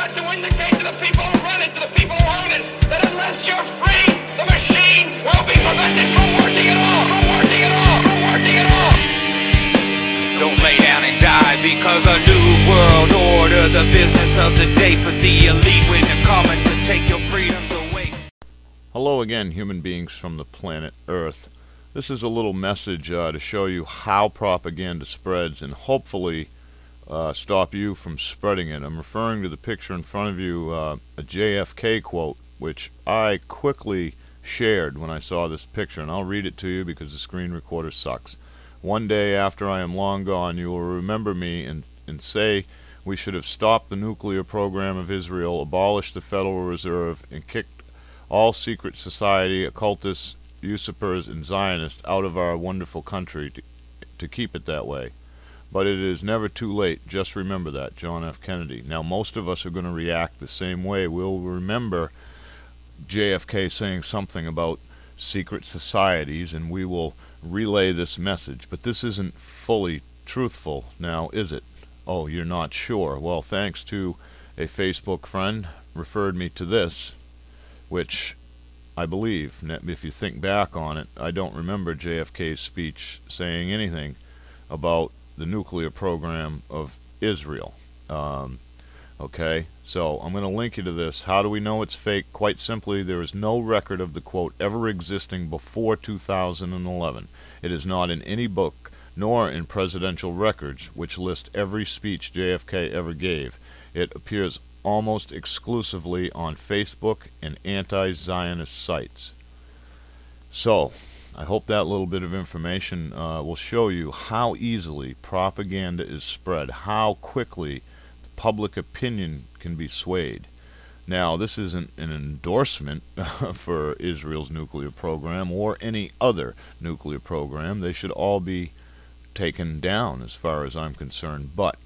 got to indicate to the people who run it, to the people who own it, that unless you're free, the machine will be prevented from working at all, from working at all, from working at all. Don't lay down and die because a new world order, the business of the day for the elite when they're coming to take your freedoms away. Hello again, human beings from the planet Earth. This is a little message uh, to show you how propaganda spreads and hopefully uh, stop you from spreading it. I'm referring to the picture in front of you, uh, a JFK quote, which I quickly shared when I saw this picture, and I'll read it to you because the screen recorder sucks. One day after I am long gone, you will remember me and, and say we should have stopped the nuclear program of Israel, abolished the Federal Reserve, and kicked all secret society, occultists, usurpers, and Zionists out of our wonderful country to, to keep it that way. But it is never too late. Just remember that, John F. Kennedy. Now, most of us are going to react the same way. We'll remember JFK saying something about secret societies, and we will relay this message. But this isn't fully truthful now, is it? Oh, you're not sure. Well, thanks to a Facebook friend referred me to this, which I believe. If you think back on it, I don't remember JFK's speech saying anything about the nuclear program of Israel. Um, okay, so I'm going to link you to this. How do we know it's fake? Quite simply, there is no record of the quote ever existing before 2011. It is not in any book nor in presidential records which list every speech JFK ever gave. It appears almost exclusively on Facebook and anti-Zionist sites. So, I hope that little bit of information uh, will show you how easily propaganda is spread, how quickly public opinion can be swayed. Now, this isn't an endorsement for Israel's nuclear program or any other nuclear program. They should all be taken down as far as I'm concerned. But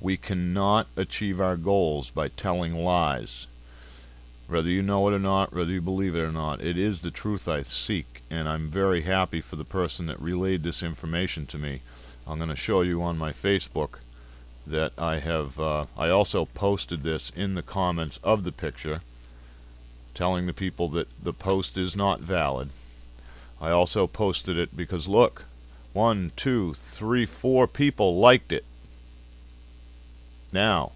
we cannot achieve our goals by telling lies. Whether you know it or not, whether you believe it or not, it is the truth I seek, and I'm very happy for the person that relayed this information to me. I'm going to show you on my Facebook that I have, uh, I also posted this in the comments of the picture, telling the people that the post is not valid. I also posted it because look, one, two, three, four people liked it. Now,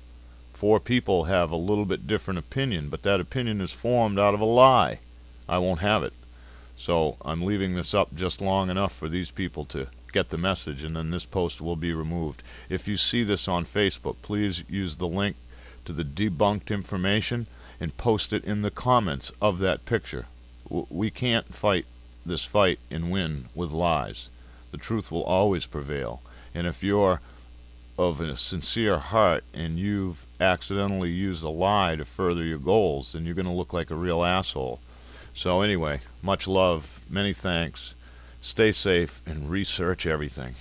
four people have a little bit different opinion, but that opinion is formed out of a lie. I won't have it. So I'm leaving this up just long enough for these people to get the message, and then this post will be removed. If you see this on Facebook, please use the link to the debunked information and post it in the comments of that picture. We can't fight this fight and win with lies. The truth will always prevail. And if you're of a sincere heart and you've accidentally used a lie to further your goals, then you're going to look like a real asshole. So anyway, much love, many thanks, stay safe, and research everything.